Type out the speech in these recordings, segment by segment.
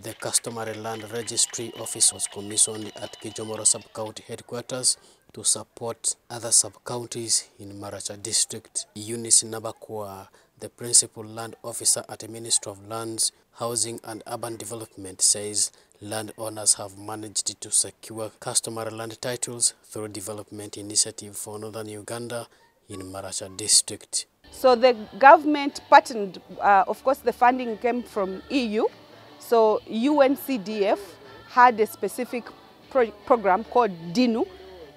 The customary land registry office was commissioned at Kijomoro sub-county headquarters to support other sub-counties in Maracha district. Eunice Nabakwa, the principal land officer at the Ministry of Lands, Housing and Urban Development says landowners have managed to secure customary land titles through development initiative for northern Uganda in Maracha district. So the government partnered, uh, of course the funding came from EU, so UNCDF had a specific pro program called DINU,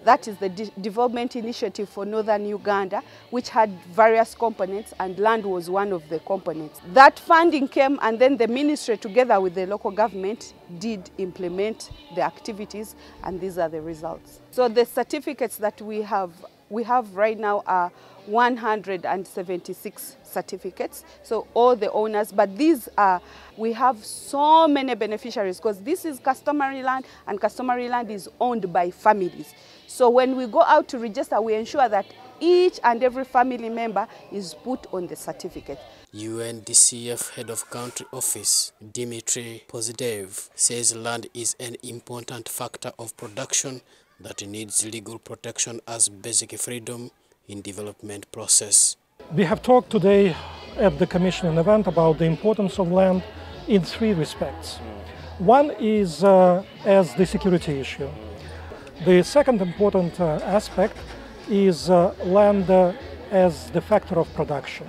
that is the De Development Initiative for Northern Uganda, which had various components and land was one of the components. That funding came and then the ministry together with the local government did implement the activities and these are the results. So the certificates that we have we have right now are 176 certificates. So all the owners, but these are, we have so many beneficiaries because this is customary land and customary land is owned by families. So when we go out to register, we ensure that each and every family member is put on the certificate. UNDCF Head of Country Office, Dimitri Pozhidaev, says land is an important factor of production that needs legal protection as basic freedom in development process. We have talked today at the commissioning event about the importance of land in three respects. One is uh, as the security issue. The second important uh, aspect is uh, land uh, as the factor of production.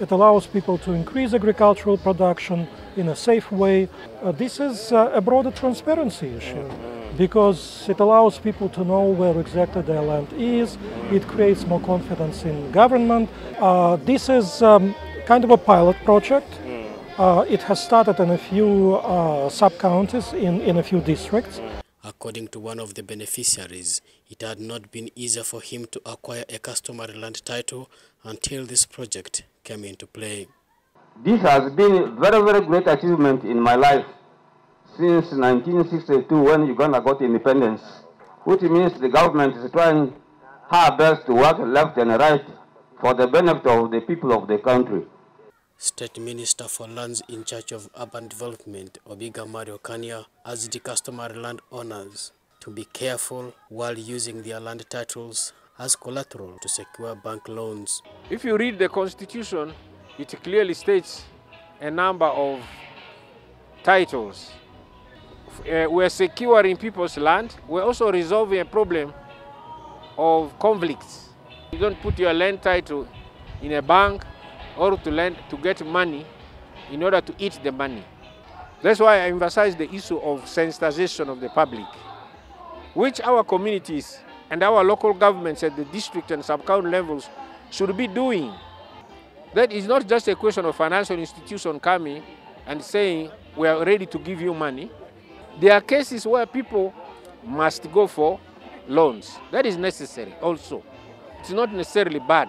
It allows people to increase agricultural production in a safe way. Uh, this is uh, a broader transparency issue because it allows people to know where exactly their land is. It creates more confidence in government. Uh, this is um, kind of a pilot project. Uh, it has started in a few uh, sub-counties in, in a few districts. According to one of the beneficiaries, it had not been easier for him to acquire a customary land title until this project came into play. This has been a very, very great achievement in my life since 1962 when Uganda got independence, which means the government is trying her best to work left and right for the benefit of the people of the country. State Minister for Lands in charge of Urban Development, Obiga Mario Kania, asked the customary land owners to be careful while using their land titles as collateral to secure bank loans. If you read the constitution, it clearly states a number of titles. Uh, we're securing people's land. We're also resolving a problem of conflicts. You don't put your land title in a bank or to lend to get money in order to eat the money. That's why I emphasize the issue of sensitization of the public, which our communities and our local governments at the district and sub-county levels should be doing. That is not just a question of financial institution coming and saying, we are ready to give you money. There are cases where people must go for loans. That is necessary also. It's not necessarily bad,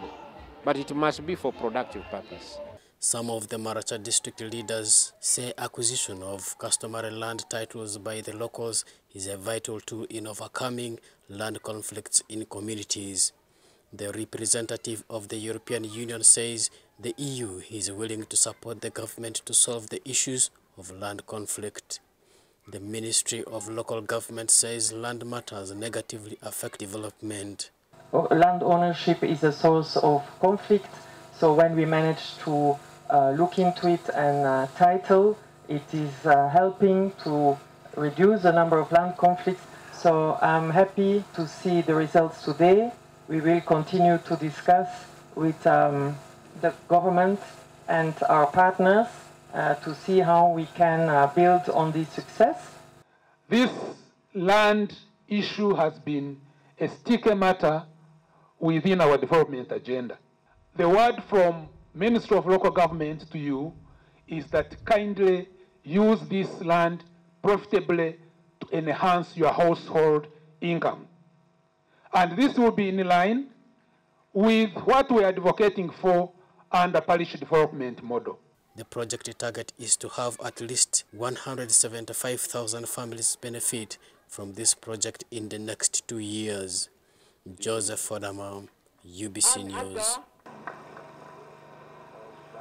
but it must be for productive purpose. Some of the Maracha district leaders say acquisition of customary land titles by the locals is a vital tool in overcoming land conflicts in communities. The representative of the European Union says the EU is willing to support the government to solve the issues of land conflict. The Ministry of Local Government says land matters negatively affect development. Land ownership is a source of conflict, so when we manage to uh, look into it and uh, title, it is uh, helping to reduce the number of land conflicts. So I'm happy to see the results today. We will continue to discuss with um, the government and our partners to see how we can uh, build on this success. This land issue has been a sticky matter within our development agenda. The word from Minister of Local Government to you is that kindly use this land profitably to enhance your household income. And this will be in line with what we are advocating for under parish development model. The project target is to have at least 175,000 families benefit from this project in the next two years. Joseph Fodama, UBC News.